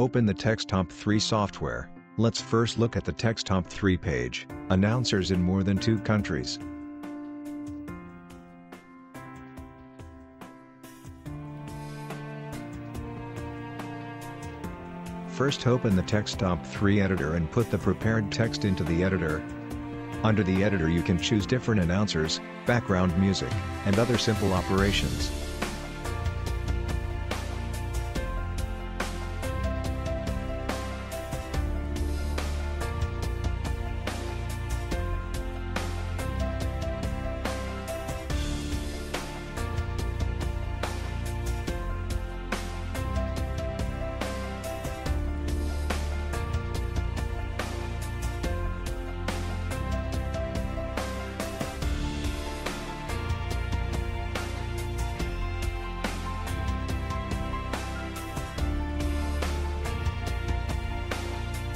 Open the TextHump 3 software. Let's first look at the TextHump 3 page, announcers in more than two countries. First open the TextHump 3 editor and put the prepared text into the editor. Under the editor you can choose different announcers, background music, and other simple operations.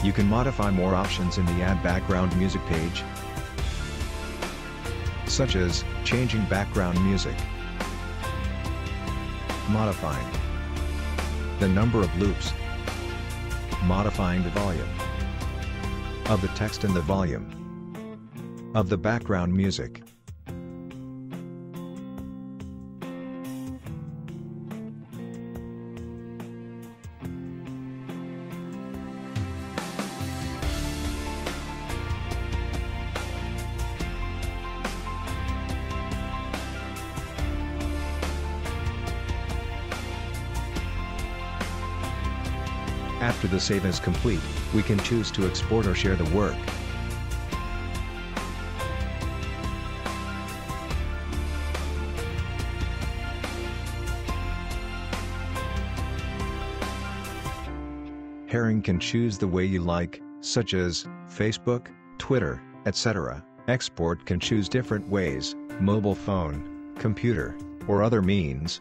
You can modify more options in the Add Background Music page, such as changing background music, modifying the number of loops, modifying the volume of the text and the volume of the background music. After the save is complete, we can choose to export or share the work. Herring can choose the way you like, such as Facebook, Twitter, etc. Export can choose different ways, mobile phone, computer, or other means,